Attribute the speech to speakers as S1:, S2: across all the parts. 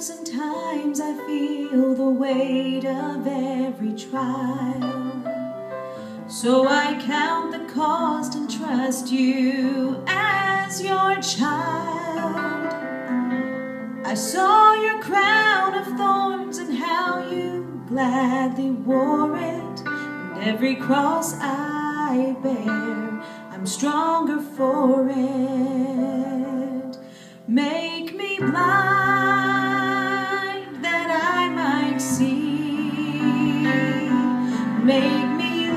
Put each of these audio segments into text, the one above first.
S1: hearts and times I feel the weight of every trial. So I count the cost and trust you as your child. I saw your crown of thorns and how you gladly wore it. And every cross I bear, I'm stronger for it. Make me blind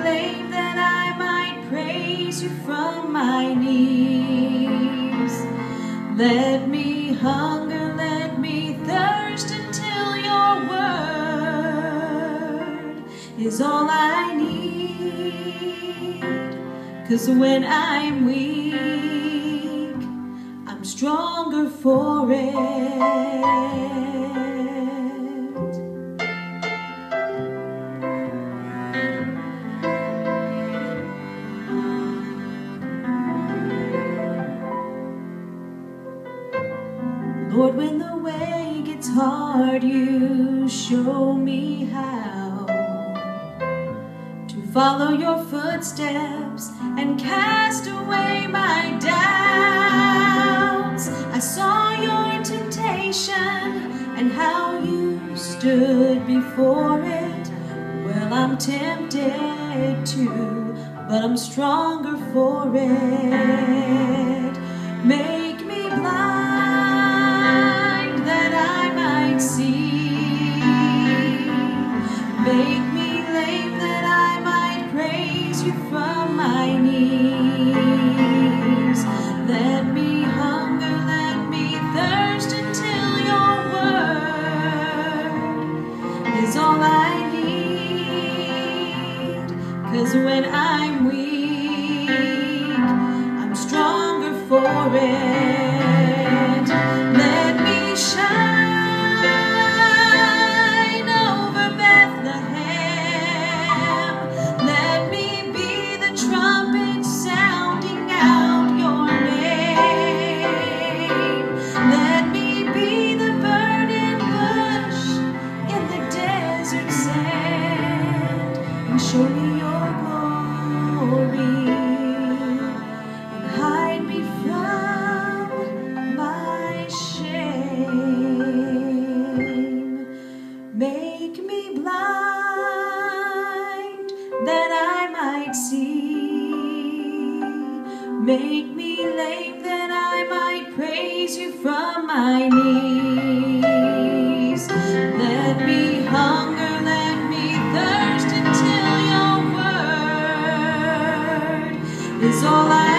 S1: lame that I might praise you from my knees. Let me hunger, let me thirst until your word is all I need. Cause when I'm weak, I'm stronger for it. Lord, when the way gets hard, you show me how to follow your footsteps and cast away my doubts. I saw your temptation and how you stood before it. Well, I'm tempted too, but I'm stronger for it. Make me blind Cause when I'm weak, I'm stronger for it. See. Make me lame that I might praise you from my knees. Let me hunger, let me thirst until your word is all I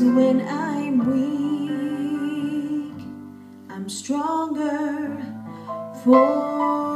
S1: when I'm stronger for